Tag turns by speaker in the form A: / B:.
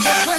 A: Hey.